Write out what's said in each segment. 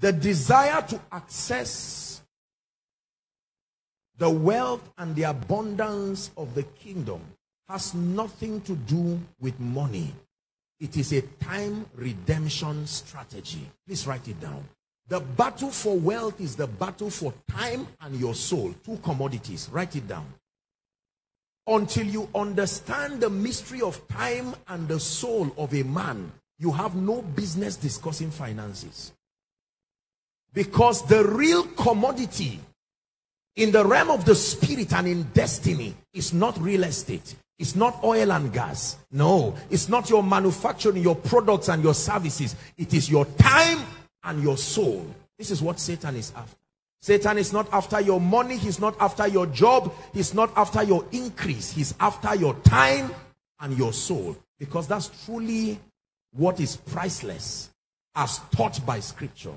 The desire to access the wealth and the abundance of the kingdom has nothing to do with money. It is a time redemption strategy. Please write it down. The battle for wealth is the battle for time and your soul. Two commodities. Write it down. Until you understand the mystery of time and the soul of a man, you have no business discussing finances. Because the real commodity in the realm of the spirit and in destiny is not real estate. It's not oil and gas. No, it's not your manufacturing, your products and your services. It is your time and your soul. This is what Satan is after. Satan is not after your money. He's not after your job. He's not after your increase. He's after your time and your soul. Because that's truly what is priceless as taught by scripture.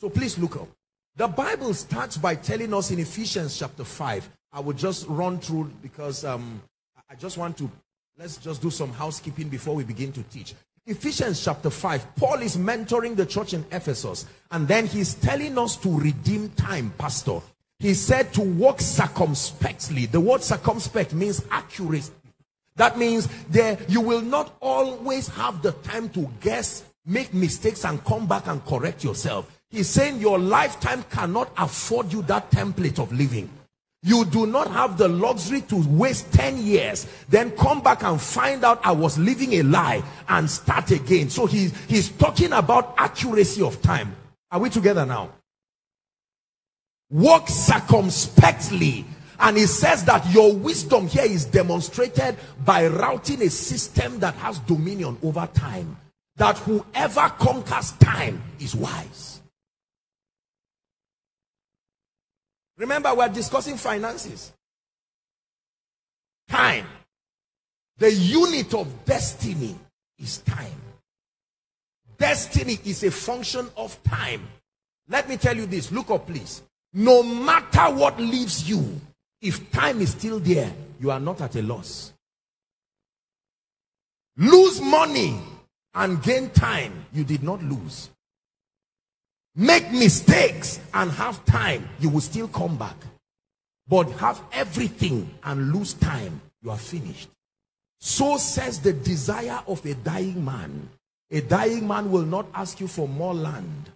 So please look up. The Bible starts by telling us in Ephesians chapter 5. I will just run through because um, I just want to, let's just do some housekeeping before we begin to teach. Ephesians chapter 5, Paul is mentoring the church in Ephesus. And then he's telling us to redeem time, pastor. He said to walk circumspectly. The word circumspect means accuracy. That means there you will not always have the time to guess, make mistakes and come back and correct yourself. He's saying your lifetime cannot afford you that template of living. You do not have the luxury to waste 10 years, then come back and find out I was living a lie and start again. So he's, he's talking about accuracy of time. Are we together now? Walk circumspectly. And he says that your wisdom here is demonstrated by routing a system that has dominion over time. That whoever conquers time is wise. Remember, we're discussing finances. Time. The unit of destiny is time. Destiny is a function of time. Let me tell you this. Look up, please. No matter what leaves you, if time is still there, you are not at a loss. Lose money and gain time, you did not lose make mistakes and have time, you will still come back. But have everything and lose time, you are finished. So says the desire of a dying man. A dying man will not ask you for more land.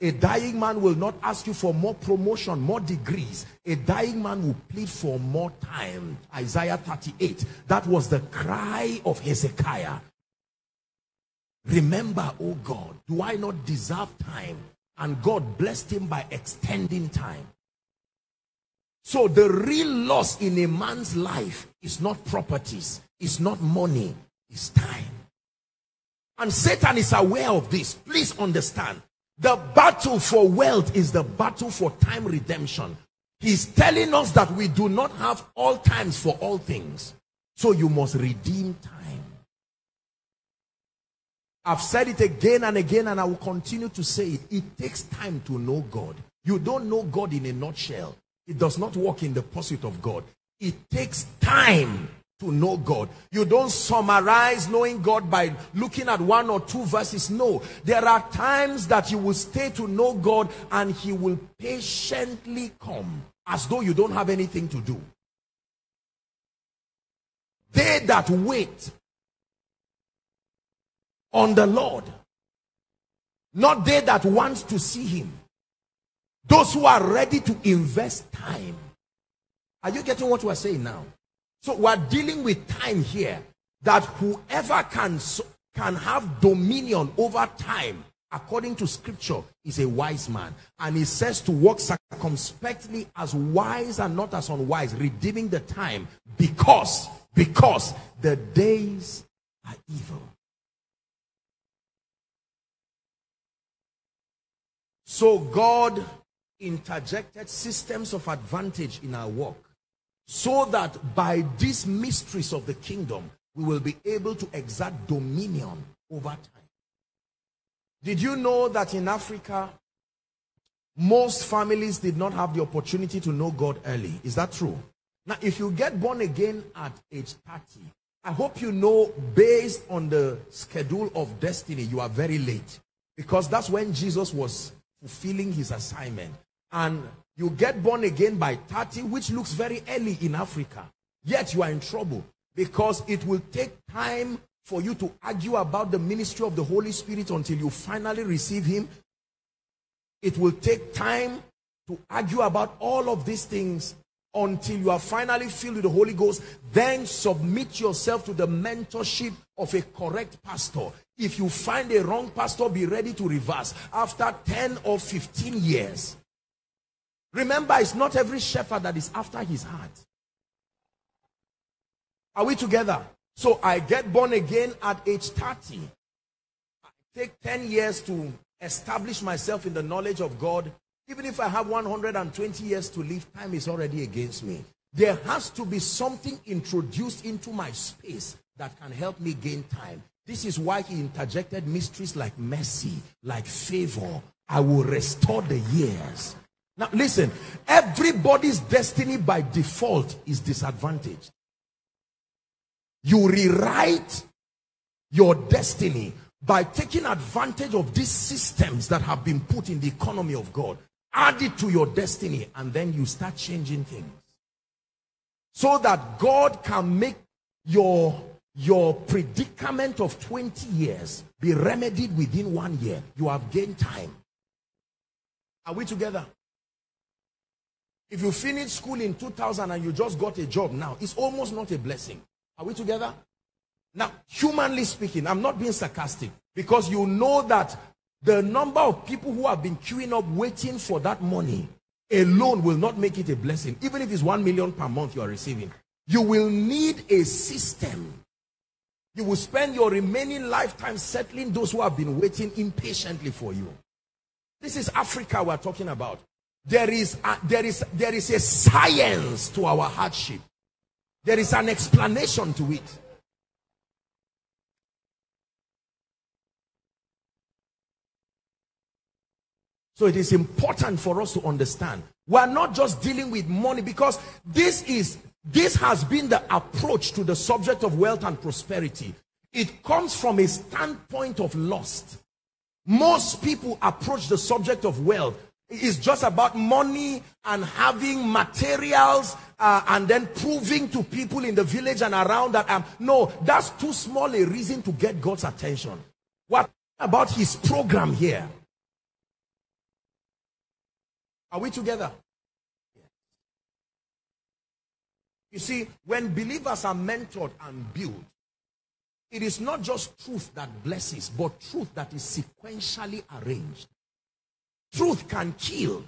A dying man will not ask you for more promotion, more degrees. A dying man will plead for more time. Isaiah 38. That was the cry of Hezekiah. Remember, oh God, do I not deserve time? And God blessed him by extending time. So the real loss in a man's life is not properties, it's not money, it's time. And Satan is aware of this. Please understand. The battle for wealth is the battle for time redemption. He's telling us that we do not have all times for all things. So you must redeem time. I've said it again and again and I will continue to say it. It takes time to know God. You don't know God in a nutshell. It does not work in the pursuit of God. It takes time to know God. You don't summarize knowing God by looking at one or two verses. No, there are times that you will stay to know God and he will patiently come as though you don't have anything to do. They that wait on the Lord. Not they that want to see him. Those who are ready to invest time. Are you getting what we're saying now? So we're dealing with time here. That whoever can, can have dominion over time according to scripture is a wise man and he says to walk circumspectly as wise and not as unwise redeeming the time because because the days are evil So God interjected systems of advantage in our work so that by these mysteries of the kingdom, we will be able to exert dominion over time. Did you know that in Africa, most families did not have the opportunity to know God early? Is that true? Now, if you get born again at age 30, I hope you know based on the schedule of destiny, you are very late. Because that's when Jesus was fulfilling his assignment. And you get born again by 30, which looks very early in Africa. Yet you are in trouble because it will take time for you to argue about the ministry of the Holy Spirit until you finally receive him. It will take time to argue about all of these things until you are finally filled with the Holy Ghost. Then submit yourself to the mentorship of a correct pastor. If you find a wrong pastor, be ready to reverse after 10 or 15 years. Remember, it's not every shepherd that is after his heart. Are we together? So I get born again at age 30. I take 10 years to establish myself in the knowledge of God. Even if I have 120 years to live, time is already against me. There has to be something introduced into my space that can help me gain time. This is why he interjected mysteries like mercy, like favor. I will restore the years. Now listen, everybody's destiny by default is disadvantaged. You rewrite your destiny by taking advantage of these systems that have been put in the economy of God. Add it to your destiny and then you start changing things. So that God can make your, your predicament of 20 years be remedied within one year. You have gained time. Are we together? If you finish school in 2000 and you just got a job now, it's almost not a blessing. Are we together? Now, humanly speaking, I'm not being sarcastic because you know that the number of people who have been queuing up waiting for that money alone will not make it a blessing. Even if it's one million per month you are receiving. You will need a system. You will spend your remaining lifetime settling those who have been waiting impatiently for you. This is Africa we're talking about. There is, a, there, is, there is a science to our hardship. There is an explanation to it. So it is important for us to understand. We are not just dealing with money because this is this has been the approach to the subject of wealth and prosperity. It comes from a standpoint of lust. Most people approach the subject of wealth it's just about money and having materials uh, and then proving to people in the village and around that um, no, that's too small a reason to get God's attention. What about his program here? Are we together? You see, when believers are mentored and built, it is not just truth that blesses, but truth that is sequentially arranged. Truth can kill.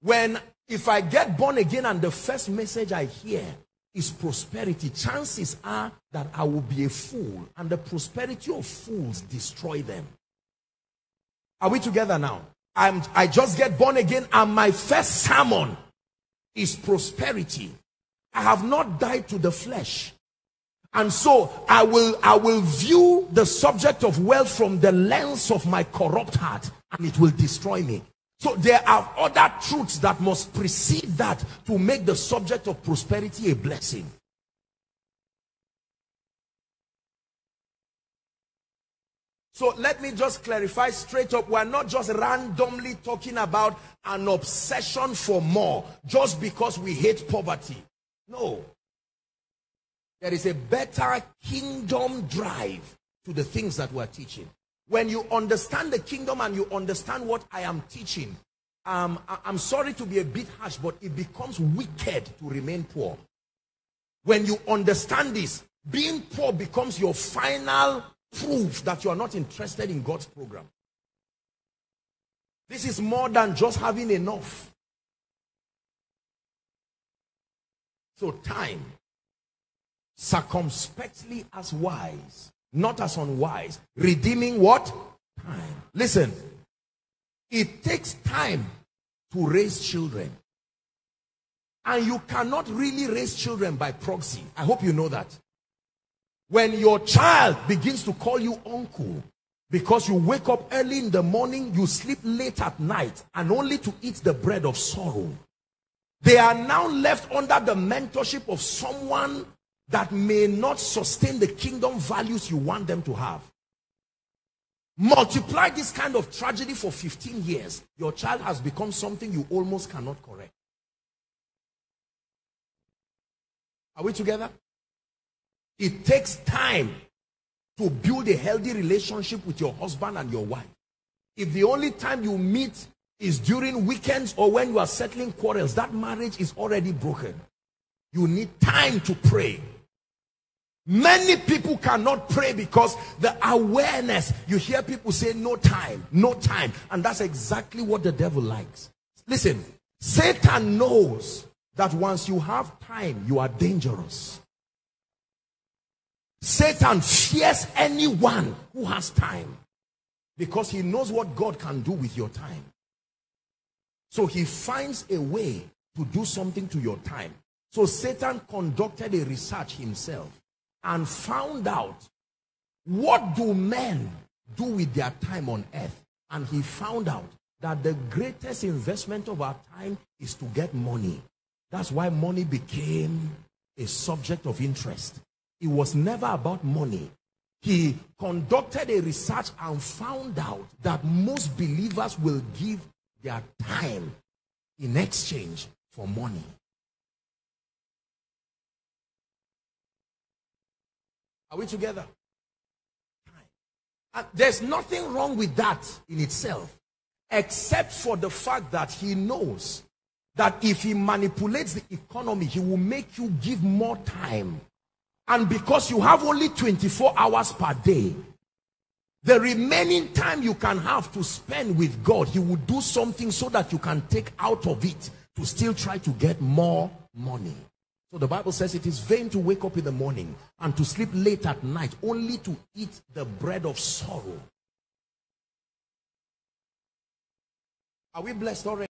When, if I get born again and the first message I hear is prosperity, chances are that I will be a fool. And the prosperity of fools destroy them. Are we together now? I'm, I just get born again and my first sermon is prosperity. I have not died to the flesh. And so I will, I will view the subject of wealth from the lens of my corrupt heart and it will destroy me. So there are other truths that must precede that to make the subject of prosperity a blessing. So let me just clarify straight up. We're not just randomly talking about an obsession for more just because we hate poverty. No. There is a better kingdom drive to the things that we're teaching. When you understand the kingdom and you understand what I am teaching, um, I'm sorry to be a bit harsh, but it becomes wicked to remain poor. When you understand this, being poor becomes your final proof that you are not interested in God's program. This is more than just having enough. So time circumspectly as wise, not as unwise. Redeeming what? Time. Listen, it takes time to raise children. And you cannot really raise children by proxy. I hope you know that. When your child begins to call you uncle, because you wake up early in the morning, you sleep late at night, and only to eat the bread of sorrow. They are now left under the mentorship of someone that may not sustain the kingdom values you want them to have. Multiply this kind of tragedy for 15 years. Your child has become something you almost cannot correct. Are we together? It takes time to build a healthy relationship with your husband and your wife. If the only time you meet is during weekends or when you are settling quarrels, that marriage is already broken. You need time to pray. Many people cannot pray because the awareness, you hear people say no time, no time. And that's exactly what the devil likes. Listen, Satan knows that once you have time, you are dangerous. Satan fears anyone who has time because he knows what God can do with your time. So he finds a way to do something to your time. So Satan conducted a research himself and found out what do men do with their time on earth. And he found out that the greatest investment of our time is to get money. That's why money became a subject of interest. It was never about money. He conducted a research and found out that most believers will give their time in exchange for money. Are we together? And there's nothing wrong with that in itself, except for the fact that he knows that if he manipulates the economy, he will make you give more time. And because you have only 24 hours per day, the remaining time you can have to spend with God, he will do something so that you can take out of it to still try to get more money. So the Bible says it is vain to wake up in the morning and to sleep late at night only to eat the bread of sorrow. Are we blessed already?